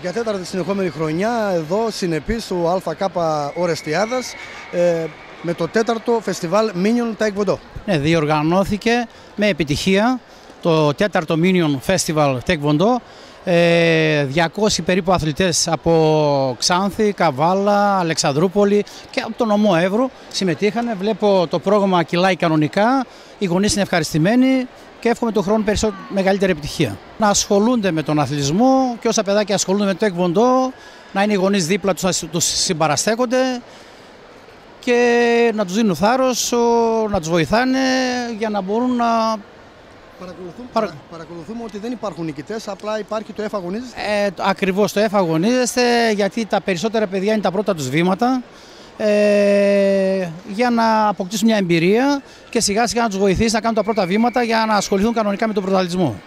Για τέταρτη συνεχόμενη χρονιά εδώ συνεπής του ΑΚ Ορεστιάδας ε, με το τέταρτο φεστιβάλ Minion Taekwondo. Ναι, διοργανώθηκε με επιτυχία το τέταρτο Minion Festival Taekwondo. Ε, 200 περίπου αθλητές από Ξάνθη, Καβάλα, Αλεξανδρούπολη και από τον νομό Εύρου συμμετείχαν. Βλέπω το πρόγραμμα κυλάει κανονικά, οι γονείς είναι ευχαριστημένοι και εύχομαι τον χρόνο περισσότερο μεγαλύτερη επιτυχία. Να ασχολούνται με τον αθλητισμό και όσα παιδάκια ασχολούνται με το εκβοντό, να είναι οι γονείς δίπλα τους, να τους συμπαραστέκονται και να τους δίνουν θάρρος, να τους βοηθάνε για να μπορούν να Παρακολουθούμε, Παρα- παρακολουθούμε ότι δεν υπάρχουν νικητές, απλά υπάρχει το F αγωνίζεστε. Ε, το- ακριβώς το F αγωνίζεστε γιατί τα περισσότερα παιδιά είναι τα πρώτα τους βήματα ε, για να αποκτήσουν μια εμπειρία και σιγά σιγά να τους βοηθήσει να κάνουν τα πρώτα βήματα για να ασχοληθούν κανονικά με τον πρωταθλητισμό.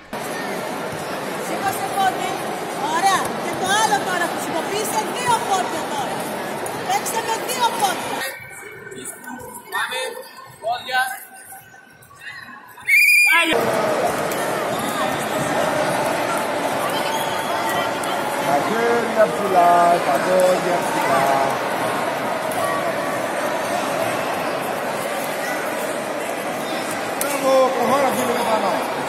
Σήκωσε πόδι. Ωραία. Και το άλλο τώρα χρησιμοποιήστε δύο πόδια τώρα. Παίξτε με δύο πόδια. 끝납시다. 가보지 합시다. Vamos con Juan, aquí